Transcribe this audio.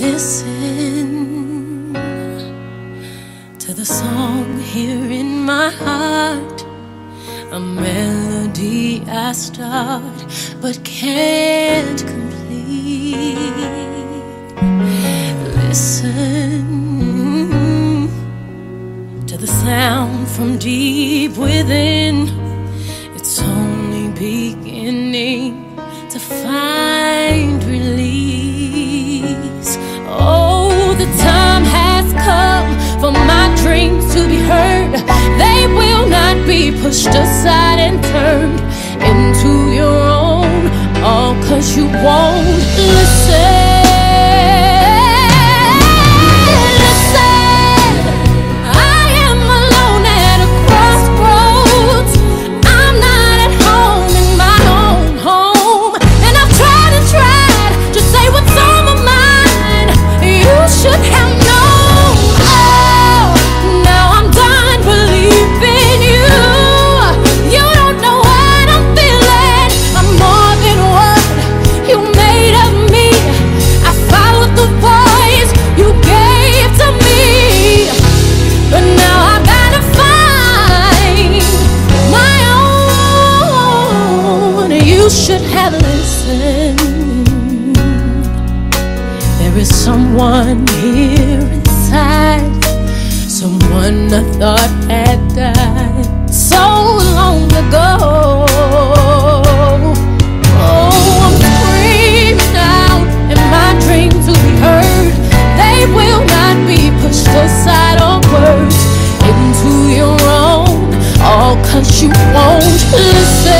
Listen to the song here in my heart, a melody I start but can't complete. Listen to the sound from deep within, it's only beginning. to be heard. They will not be pushed aside and turned into your own. All cause you won't have listened. There is someone here inside, someone I thought had died so long ago. Oh, I'm screaming out, and my dreams will be heard. They will not be pushed aside or into your own, all cause you won't listen.